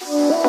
Música